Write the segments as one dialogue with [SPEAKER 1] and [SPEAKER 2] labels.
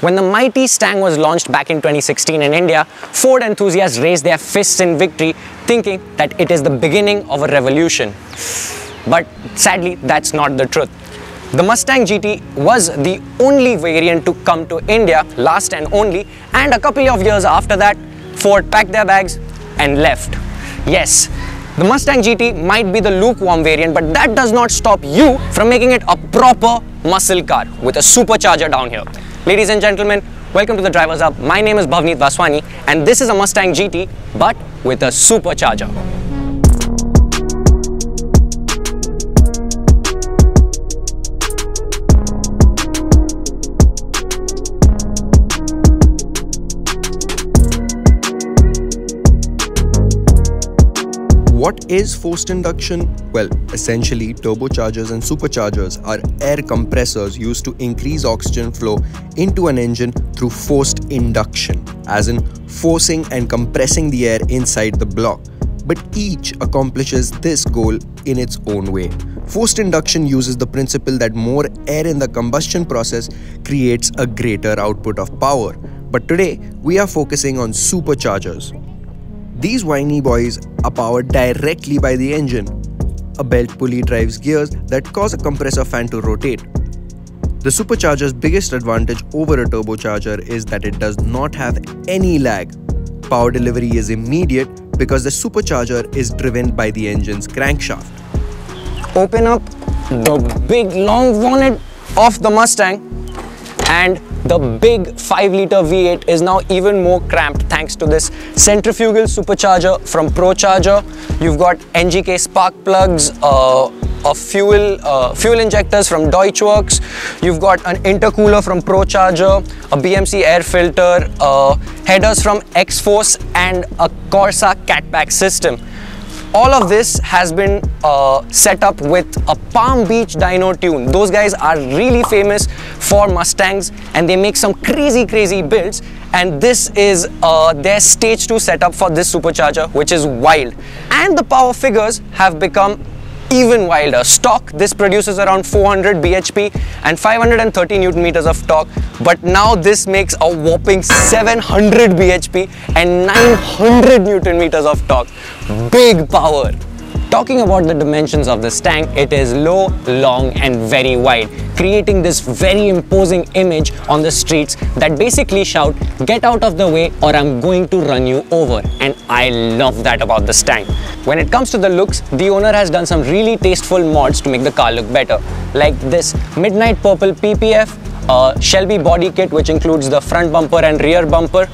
[SPEAKER 1] When the mighty Stang was launched back in 2016 in India, Ford enthusiasts raised their fists in victory, thinking that it is the beginning of a revolution. But sadly, that's not the truth. The Mustang GT was the only variant to come to India, last and only, and a couple of years after that, Ford packed their bags and left. Yes, the Mustang GT might be the lukewarm variant, but that does not stop you from making it a proper muscle car with a supercharger down here. Ladies and gentlemen, welcome to the Drivers Hub. My name is Bhavneet Vaswani and this is a Mustang GT, but with a supercharger.
[SPEAKER 2] Is forced induction? Well, essentially, turbochargers and superchargers are air compressors used to increase oxygen flow into an engine through forced induction, as in forcing and compressing the air inside the block. But each accomplishes this goal in its own way. Forced induction uses the principle that more air in the combustion process creates a greater output of power. But today, we are focusing on superchargers. These whiny boys are powered directly by the engine. A belt pulley drives gears that cause a compressor fan to rotate. The supercharger's biggest advantage over a turbocharger is that it does not have any lag. Power delivery is immediate because the supercharger is driven by the engine's crankshaft.
[SPEAKER 1] Open up the big long bonnet of the Mustang and the big 5 litre V8 is now even more cramped thanks to this centrifugal supercharger from ProCharger. You've got NGK spark plugs, uh, a fuel uh, fuel injectors from DeatschWerks. You've got an intercooler from ProCharger, a BMC air filter, uh, headers from X-Force and a Corsa catback system all of this has been uh, set up with a Palm Beach dyno tune. Those guys are really famous for Mustangs and they make some crazy, crazy builds. And this is uh, their stage 2 setup for this supercharger, which is wild. And the power figures have become even wilder. Stock, this produces around 400 bhp and 530 newton meters of torque, but now this makes a whopping 700 bhp and 900 newton meters of torque. Big power. Talking about the dimensions of this tank, it is low, long and very wide, creating this very imposing image on the streets that basically shout, get out of the way or I'm going to run you over. And I love that about this tank. When it comes to the looks, the owner has done some really tasteful mods to make the car look better, like this midnight purple PPF, uh, Shelby body kit which includes the front bumper and rear bumper,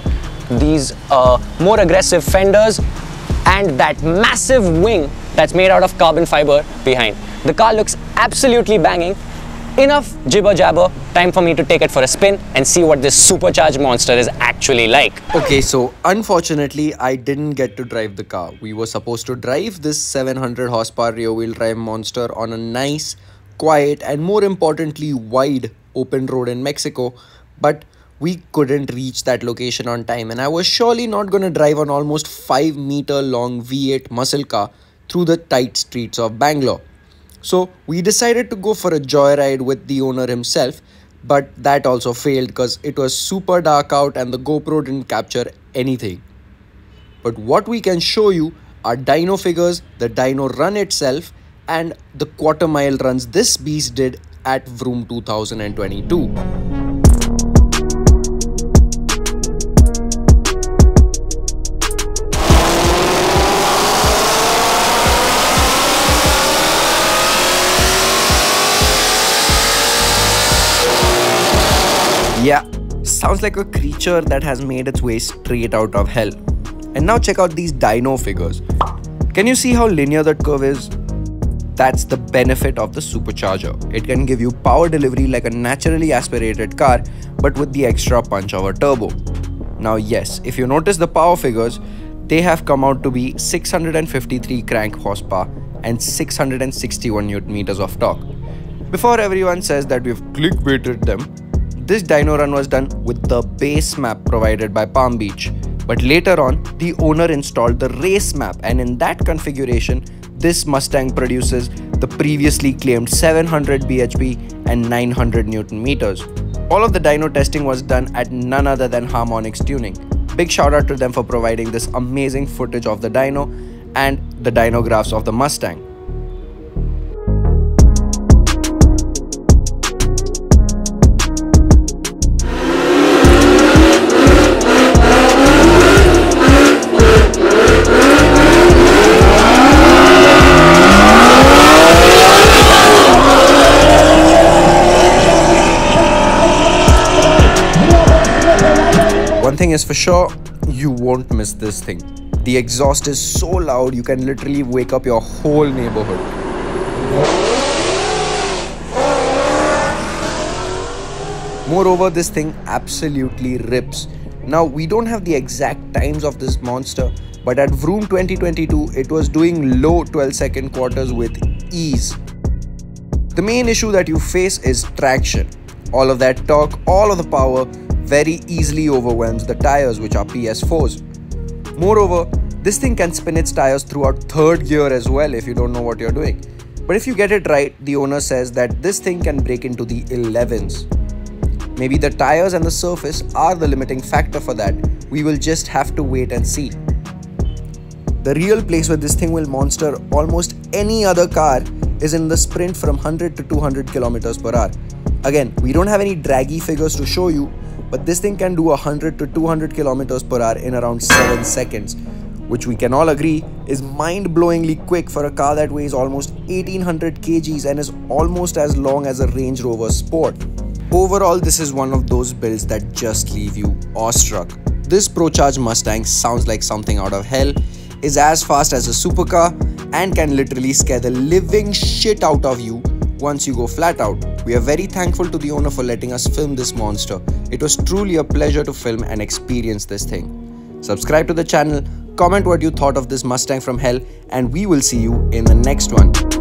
[SPEAKER 1] these uh, more aggressive fenders and that massive wing that's made out of carbon fiber behind. The car looks absolutely banging. Enough jibber jabber, time for me to take it for a spin and see what this supercharged monster is actually like.
[SPEAKER 2] Okay, so unfortunately, I didn't get to drive the car. We were supposed to drive this 700 horsepower rear wheel drive monster on a nice, quiet, and more importantly, wide open road in Mexico, but we couldn't reach that location on time, and I was surely not gonna drive an almost 5 meter long V8 muscle car through the tight streets of Bangalore. So we decided to go for a joyride with the owner himself, but that also failed because it was super dark out and the GoPro didn't capture anything. But what we can show you are dyno figures, the dyno run itself, and the quarter mile runs this beast did at Vroom 2022. Yeah, sounds like a creature that has made its way straight out of hell. And now check out these dyno figures. Can you see how linear that curve is? That's the benefit of the supercharger. It can give you power delivery like a naturally aspirated car, but with the extra punch of a turbo. Now, yes, if you notice the power figures, they have come out to be 653 crank horsepower and 661 newton meters of torque. Before everyone says that we've clickbaited them, this dyno run was done with the base map provided by Palm Beach. But later on, the owner installed the race map and in that configuration, this Mustang produces the previously claimed 700 bhp and 900 newton meters. All of the dyno testing was done at none other than Harmonix Tuning. Big shout out to them for providing this amazing footage of the dyno and the dyno graphs of the Mustang. Thing is for sure, you won't miss this thing. The exhaust is so loud you can literally wake up your whole neighborhood. Moreover, this thing absolutely rips. Now, we don't have the exact times of this monster, but at Vroom 2022, it was doing low 12 second quarters with ease. The main issue that you face is traction. All of that torque, all of the power, very easily overwhelms the tires which are PS4s. Moreover, this thing can spin its tires throughout third gear as well if you don't know what you're doing. But if you get it right, the owner says that this thing can break into the 11s. Maybe the tires and the surface are the limiting factor for that. We will just have to wait and see. The real place where this thing will monster almost any other car is in the sprint from 100 to 200 kilometers per hour. Again, we don't have any Dragy figures to show you, but this thing can do 100 to 200 kilometers per hour in around 7 seconds which we can all agree is mind-blowingly quick for a car that weighs almost 1800 kgs and is almost as long as a Range Rover Sport. Overall, this is one of those builds that just leave you awestruck. This Procharge Mustang sounds like something out of hell, is as fast as a supercar, and can literally scare the living shit out of you once you go flat out. We are very thankful to the owner for letting us film this monster. It was truly a pleasure to film and experience this thing. Subscribe to the channel, comment what you thought of this Mustang from hell, and we will see you in the next one.